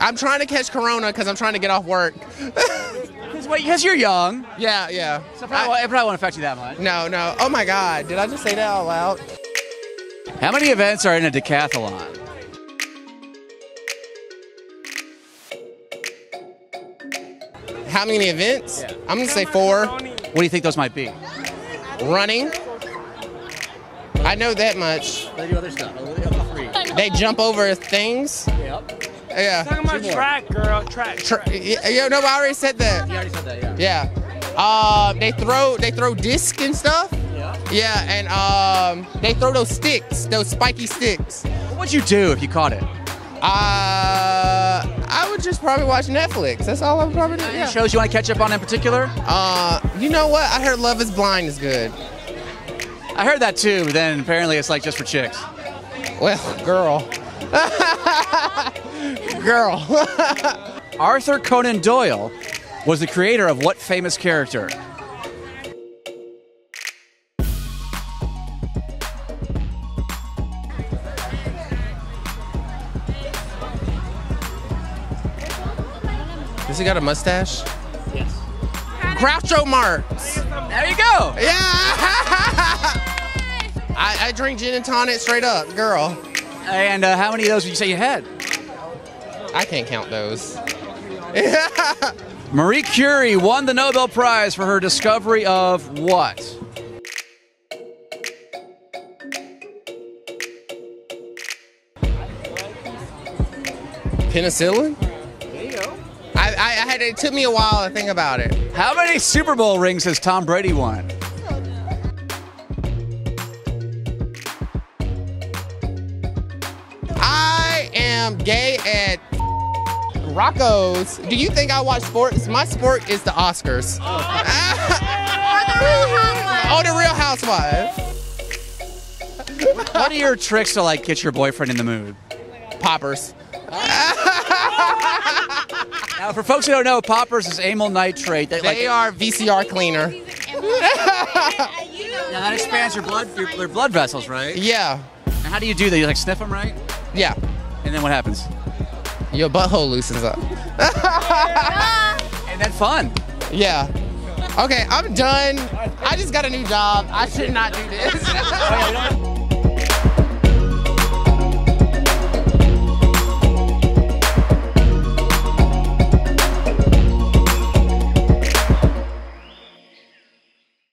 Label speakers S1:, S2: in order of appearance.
S1: I'm trying to catch Corona because I'm trying to get off work.
S2: Because you're young.
S1: Yeah, yeah.
S2: So probably,
S1: I-
S2: it probably won't affect you that much.
S1: no, no. Oh my God. Did I just say that out loud?
S2: How many events are in a decathlon?
S1: How many events?
S2: Yeah.
S1: I'm going to say four.
S2: What do you think those might be?
S1: Running. I know that much.
S2: They do other stuff.
S1: They jump over things.
S2: Yep.
S1: Yeah.
S3: Talking about track, girl. Track.
S1: Tr- yeah, yeah, no, I already said that.
S2: You already said that, yeah.
S1: Yeah. Uh, they throw they throw disc and stuff.
S2: Yeah.
S1: Yeah, and um, they throw those sticks, those spiky sticks.
S2: What would you do if you caught it?
S1: Uh, I would just probably watch Netflix. That's all I would probably do.
S2: Any
S1: Yeah.
S2: shows you want to catch up on in particular?
S1: Uh, you know what? I heard Love Is Blind is good.
S2: I heard that too, but then apparently it's like just for chicks.
S1: Well, girl. girl.
S2: Arthur Conan Doyle was the creator of what famous character?
S1: Does he got a mustache?
S2: Yes.
S1: Groucho Marx.
S2: There you go.
S1: Yeah. I, I drink gin and tonic straight up, girl.
S2: And uh, how many of those would you say you had?
S1: I can't count those.
S2: Marie Curie won the Nobel Prize for her discovery of what?
S1: Penicillin?
S2: There you go.
S1: I, I, I had it took me a while to think about it.
S2: How many Super Bowl rings has Tom Brady won?
S1: I am gay at Rocco's. Do you think I watch sports? My sport is the Oscars. Oh, oh, the Real Housewives.
S2: What are your tricks to like get your boyfriend in the mood?
S1: Poppers.
S2: Now, for folks who don't know, poppers is amyl nitrate. That, like,
S1: They are VCR cleaner.
S2: now that expands your blood, your, your blood vessels, right?
S1: Yeah,
S2: And how do you do that? You like sniff them, right?
S1: yeah.
S2: And then what happens?
S1: Your butthole loosens up.
S2: And then fun.
S1: Yeah. Okay, I'm done. I just got a new job. I should not do this. Oh,